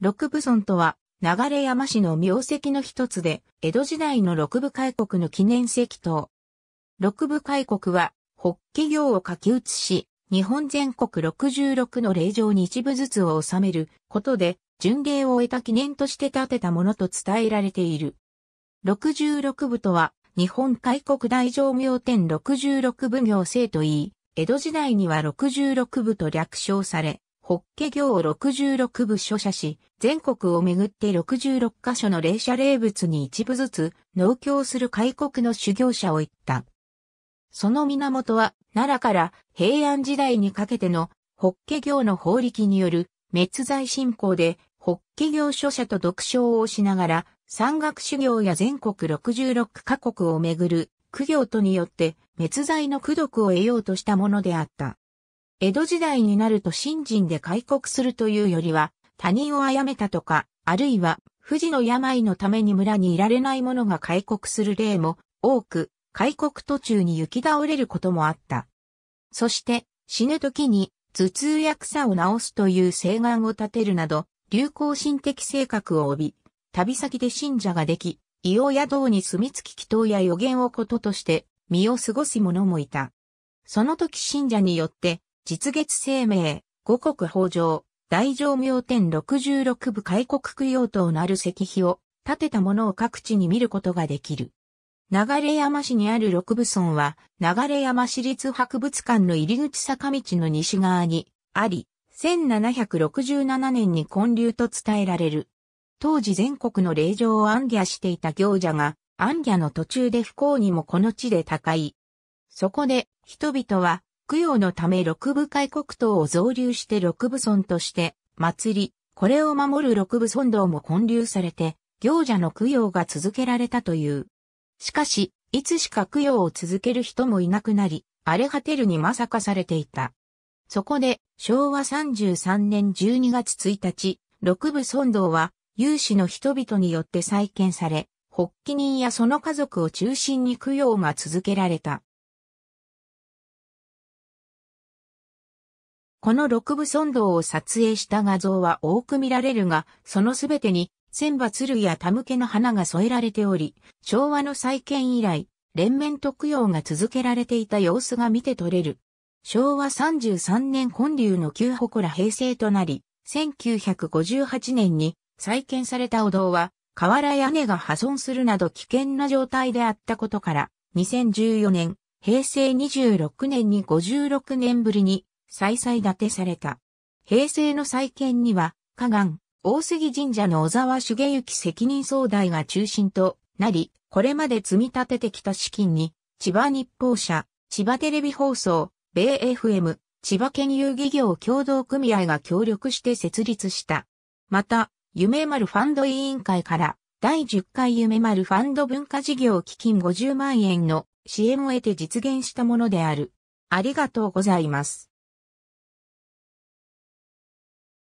六部村とは、流山市の名跡の一つで、江戸時代の六部開国の記念石塔。六部開国は、北紀行を書き写し、日本全国66の霊場に一部ずつを収めることで、巡礼を得た記念として建てたものと伝えられている。66部とは、日本開国大乗明天66部行政といい、江戸時代には66部と略称され、法華行を66部書写し、全国をめぐって66カ所の霊社霊物に一部ずつ農協する開国の修行者を言った。その源は、奈良から平安時代にかけての法華行の法力による滅罪信仰で、法華行書者と読書をしながら、山岳修行や全国66カ国をめぐる苦行とによって滅罪の苦毒を得ようとしたものであった。江戸時代になると新人で開国するというよりは、他人を殺めたとか、あるいは、富士の病のために村にいられない者が開国する例も多く、開国途中に行き倒れることもあった。そして、死ぬ時に頭痛や草を治すという誓願を立てるなど、流行心的性格を帯び、旅先で信者ができ、伊予宿に住み着き祈祷や予言をこととして身を過ごす者もいた。その時信者によって実月生命、五国法上、大乗明天66部開国供養等なる石碑を建てたものを各地に見ることができる。流山市にある六部村は、流山市立博物館の入り口坂道の西側にあり、1767年に建立と伝えられる。当時全国の霊場を暗夜していた行者が、暗夜の途中で不幸にもこの地で高い。そこで、人々は、供養のため六部開国島を増流して六部村として祭り、これを守る六部村道も建立されて、行者の供養が続けられたという。しかし、いつしか供養を続ける人もいなくなり、荒れ果てるにまさかされていた。そこで、昭和33年12月1日、六部村道は、有志の人々によって再建され、発起人やその家族を中心に供養が続けられた。この六部村道を撮影した画像は多く見られるが、そのすべてに千羽鶴やタムケの花が添えられており、昭和の再建以来、連綿特養が続けられていた様子が見て取れる。昭和33年本流の旧祠平成となり、1958年に再建されたお堂は、瓦屋根が破損するなど危険な状態であったことから、2014年、平成26年に56年ぶりに再々立てされた。平成の再建には、加賀大杉神社の小沢茂之責任総代が中心となり、これまで積み立ててきた資金に、千葉日報社、千葉テレビ放送、米 FM、千葉県遊戯業協同組合が協力して設立した。また、夢丸ファンド委員会から、第10回夢丸ファンド文化事業基金50万円の支援を得て実現したものである。ありがとうございます。